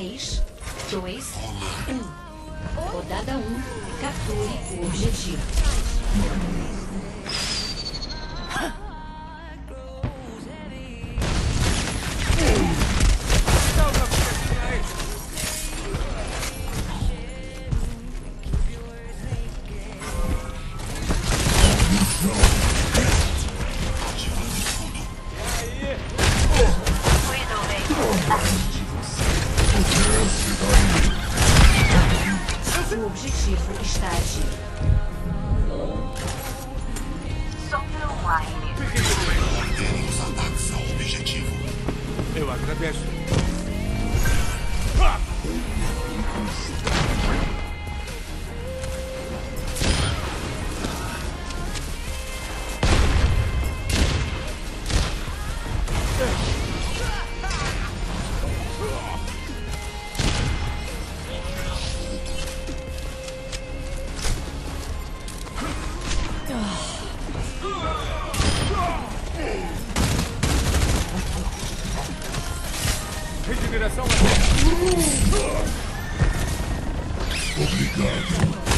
4, 3, 2, 1. Rodada 1. Capture o objetivo. Agradeço. Regeneração Velocidade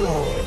Oi.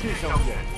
Seja o que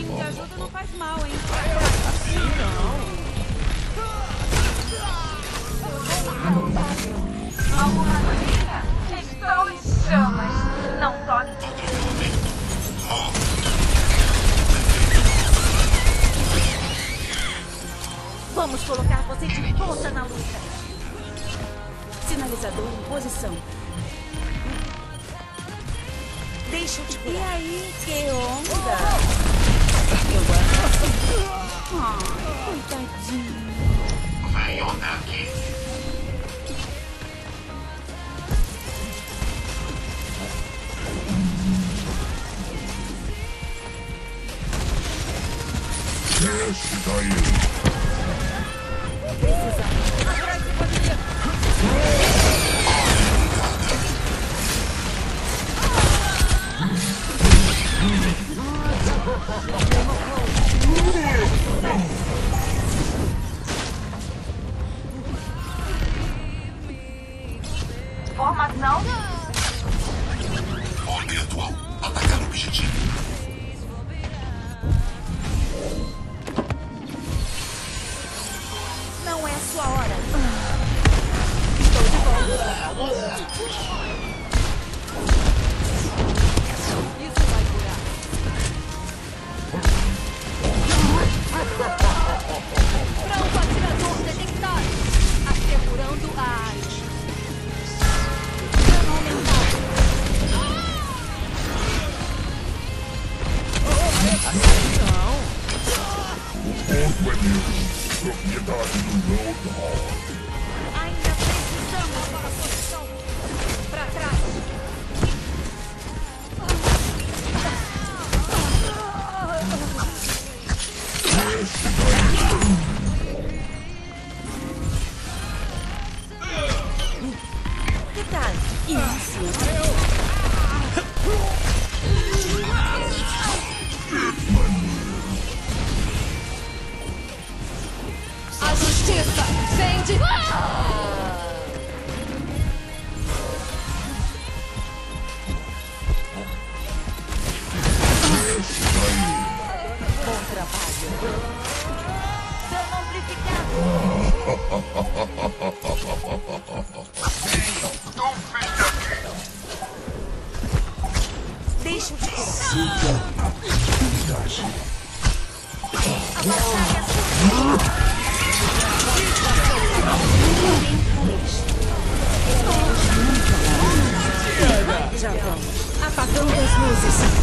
pouquinho de ajuda não faz mal, hein? Estou em chamas. Não toque. Vamos colocar você de volta na luta. Sinalizador em posição. Deixa eu te E aí, que onda? Eu gosto. Formação. Ordem atual. Atacar o objetivo. Ponto é meu. Propriedade do Roadhog. Curar. Já vamos. Apagando as luzes.